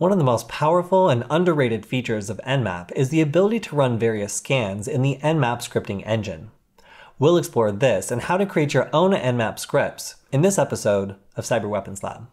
One of the most powerful and underrated features of Nmap is the ability to run various scans in the Nmap scripting engine. We'll explore this and how to create your own Nmap scripts in this episode of Cyber Weapons Lab.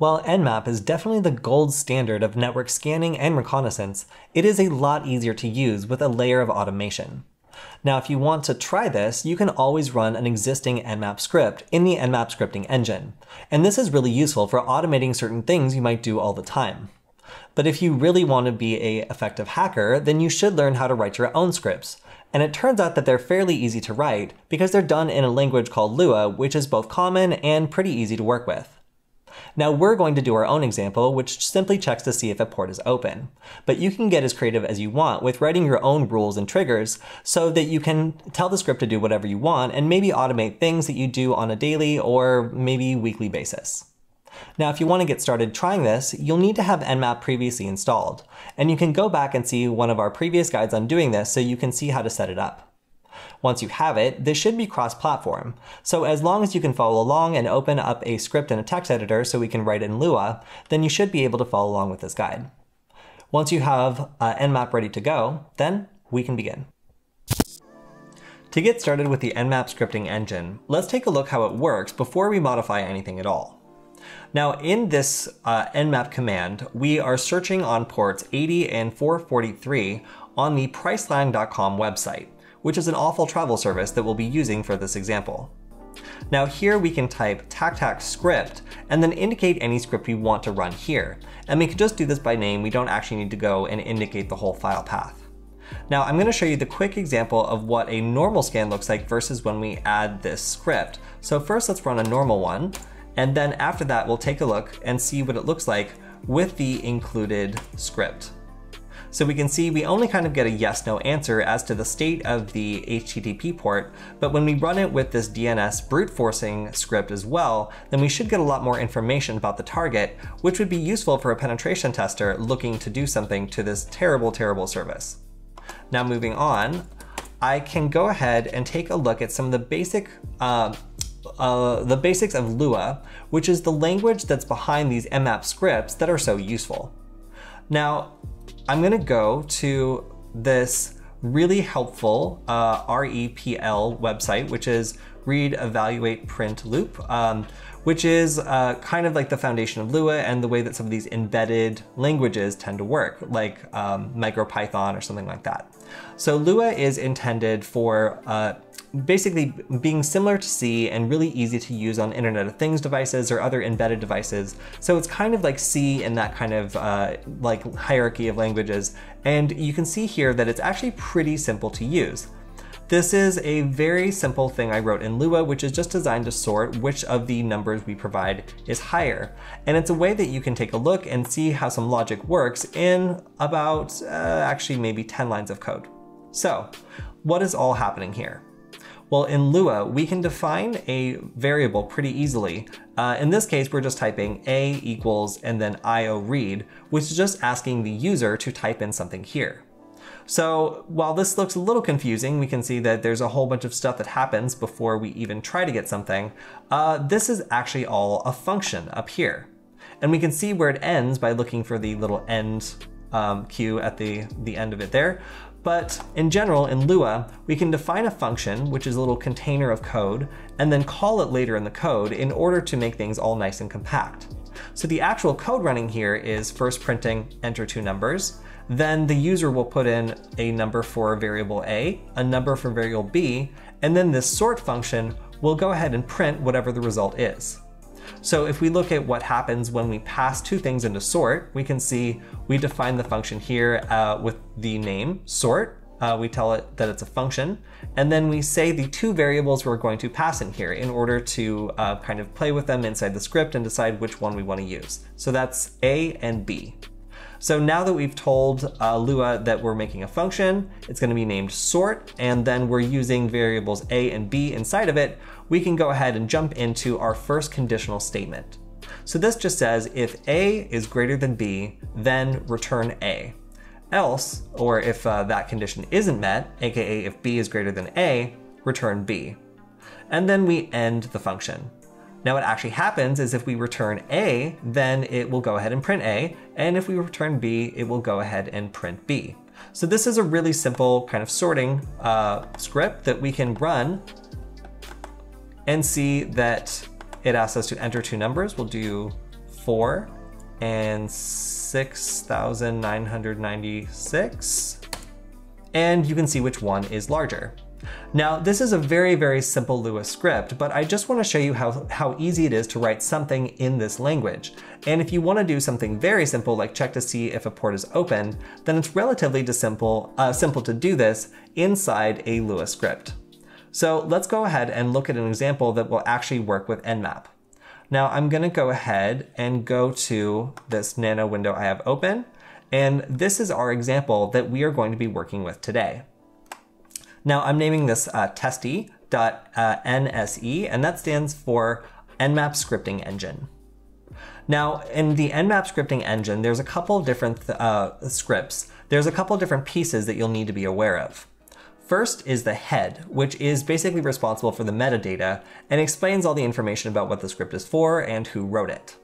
While Nmap is definitely the gold standard of network scanning and reconnaissance, it is a lot easier to use with a layer of automation. Now, if you want to try this, you can always run an existing Nmap script in the Nmap scripting engine. And this is really useful for automating certain things you might do all the time. But if you really want to be a effective hacker, then you should learn how to write your own scripts. And it turns out that they're fairly easy to write because they're done in a language called Lua, which is both common and pretty easy to work with. Now we're going to do our own example, which simply checks to see if a port is open. But you can get as creative as you want with writing your own rules and triggers so that you can tell the script to do whatever you want and maybe automate things that you do on a daily or maybe weekly basis. Now, if you want to get started trying this, you'll need to have Nmap previously installed, and you can go back and see one of our previous guides on doing this so you can see how to set it up. Once you have it, this should be cross-platform. So as long as you can follow along and open up a script in a text editor so we can write in Lua, then you should be able to follow along with this guide. Once you have uh, Nmap ready to go, then we can begin. To get started with the Nmap scripting engine, let's take a look how it works before we modify anything at all. Now in this uh, Nmap command, we are searching on ports 80 and 443 on the Priceline.com website which is an awful travel service that we'll be using for this example. Now here we can type tactac script and then indicate any script we want to run here. And we can just do this by name, we don't actually need to go and indicate the whole file path. Now I'm gonna show you the quick example of what a normal scan looks like versus when we add this script. So first let's run a normal one, and then after that we'll take a look and see what it looks like with the included script. So we can see we only kind of get a yes no answer as to the state of the HTTP port, but when we run it with this DNS brute forcing script as well, then we should get a lot more information about the target, which would be useful for a penetration tester looking to do something to this terrible, terrible service. Now moving on, I can go ahead and take a look at some of the basic uh, uh, the basics of Lua, which is the language that's behind these Nmap scripts that are so useful. Now, I'm gonna go to this really helpful uh, REPL website, which is Read, Evaluate, Print Loop, um, which is uh, kind of like the foundation of Lua and the way that some of these embedded languages tend to work, like um, MicroPython or something like that. So Lua is intended for uh, basically being similar to C and really easy to use on Internet of Things devices or other embedded devices. So it's kind of like C in that kind of uh, like hierarchy of languages. And you can see here that it's actually pretty simple to use. This is a very simple thing I wrote in Lua, which is just designed to sort which of the numbers we provide is higher. And it's a way that you can take a look and see how some logic works in about uh, actually maybe 10 lines of code. So what is all happening here? Well, in Lua, we can define a variable pretty easily. Uh, in this case, we're just typing a equals and then io read, which is just asking the user to type in something here. So while this looks a little confusing, we can see that there's a whole bunch of stuff that happens before we even try to get something. Uh, this is actually all a function up here. And we can see where it ends by looking for the little end um, Q at the, the end of it there. But in general, in Lua, we can define a function, which is a little container of code, and then call it later in the code in order to make things all nice and compact. So the actual code running here is first printing enter two numbers, then the user will put in a number for variable A, a number for variable B, and then this sort function will go ahead and print whatever the result is. So if we look at what happens when we pass two things into sort, we can see we define the function here uh, with the name sort. Uh, we tell it that it's a function, and then we say the two variables we're going to pass in here in order to uh, kind of play with them inside the script and decide which one we want to use. So that's A and B. So now that we've told uh, Lua that we're making a function, it's gonna be named sort, and then we're using variables a and b inside of it, we can go ahead and jump into our first conditional statement. So this just says if a is greater than b, then return a. Else, or if uh, that condition isn't met, aka if b is greater than a, return b. And then we end the function. Now what actually happens is if we return A, then it will go ahead and print A, and if we return B, it will go ahead and print B. So this is a really simple kind of sorting uh, script that we can run and see that it asks us to enter two numbers. We'll do four and 6,996. And you can see which one is larger. Now, this is a very, very simple Lua script, but I just want to show you how, how easy it is to write something in this language. And if you want to do something very simple, like check to see if a port is open, then it's relatively simple, uh, simple to do this inside a Lua script. So let's go ahead and look at an example that will actually work with Nmap. Now I'm going to go ahead and go to this nano window I have open, and this is our example that we are going to be working with today. Now I'm naming this uh, testy.nse, and that stands for Nmap Scripting Engine. Now, in the Nmap scripting engine, there's a couple of different uh, scripts. There's a couple of different pieces that you'll need to be aware of. First is the head, which is basically responsible for the metadata and explains all the information about what the script is for and who wrote it.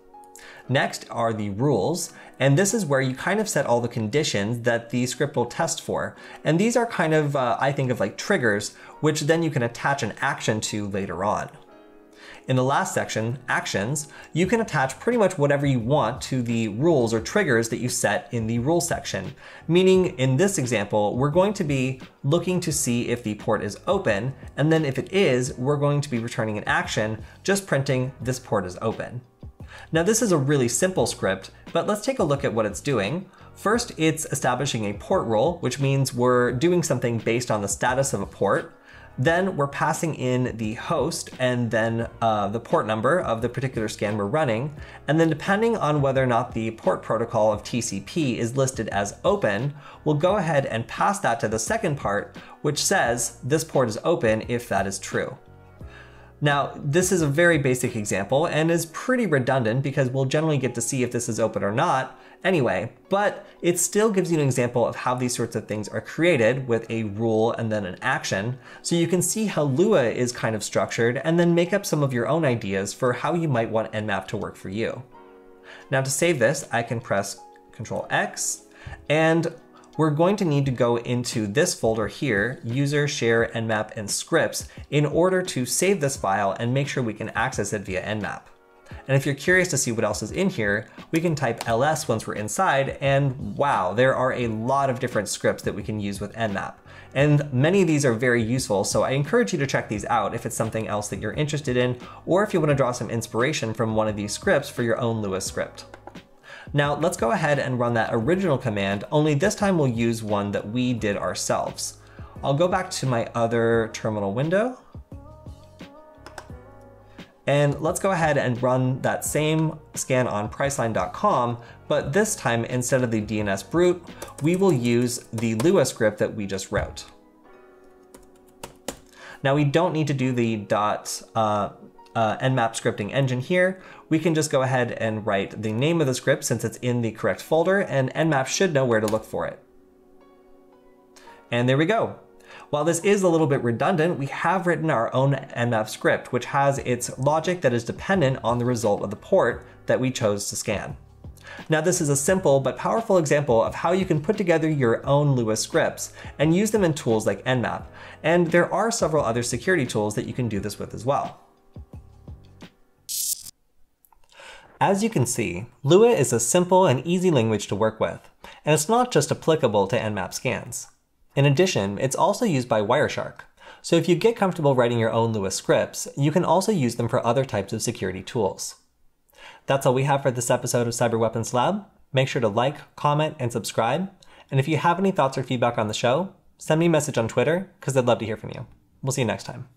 Next are the rules, and this is where you kind of set all the conditions that the script will test for. And these are kind of, uh, I think of like triggers, which then you can attach an action to later on. In the last section, actions, you can attach pretty much whatever you want to the rules or triggers that you set in the rule section. Meaning in this example, we're going to be looking to see if the port is open, and then if it is, we're going to be returning an action, just printing this port is open. Now this is a really simple script, but let's take a look at what it's doing. First, it's establishing a port rule, which means we're doing something based on the status of a port. Then we're passing in the host and then uh, the port number of the particular scan we're running. And then depending on whether or not the port protocol of TCP is listed as open, we'll go ahead and pass that to the second part, which says this port is open if that is true. Now, this is a very basic example and is pretty redundant because we'll generally get to see if this is open or not anyway, but it still gives you an example of how these sorts of things are created with a rule and then an action. So you can see how Lua is kind of structured and then make up some of your own ideas for how you might want Nmap to work for you. Now to save this, I can press Control X and we're going to need to go into this folder here, user, share, nmap, and scripts, in order to save this file and make sure we can access it via nmap. And if you're curious to see what else is in here, we can type ls once we're inside, and wow, there are a lot of different scripts that we can use with nmap. And many of these are very useful, so I encourage you to check these out if it's something else that you're interested in, or if you want to draw some inspiration from one of these scripts for your own Lua script. Now let's go ahead and run that original command, only this time we'll use one that we did ourselves. I'll go back to my other terminal window. And let's go ahead and run that same scan on priceline.com, but this time instead of the DNS brute, we will use the Lua script that we just wrote. Now we don't need to do the dot uh, uh, nmap scripting engine here, we can just go ahead and write the name of the script since it's in the correct folder and nmap should know where to look for it. And there we go. While this is a little bit redundant, we have written our own nmap script, which has its logic that is dependent on the result of the port that we chose to scan. Now this is a simple but powerful example of how you can put together your own Lua scripts and use them in tools like Nmap. And there are several other security tools that you can do this with as well. As you can see, Lua is a simple and easy language to work with, and it's not just applicable to Nmap scans. In addition, it's also used by Wireshark, so if you get comfortable writing your own Lua scripts, you can also use them for other types of security tools. That's all we have for this episode of Cyber Weapons Lab. Make sure to like, comment, and subscribe. And if you have any thoughts or feedback on the show, send me a message on Twitter, because I'd love to hear from you. We'll see you next time.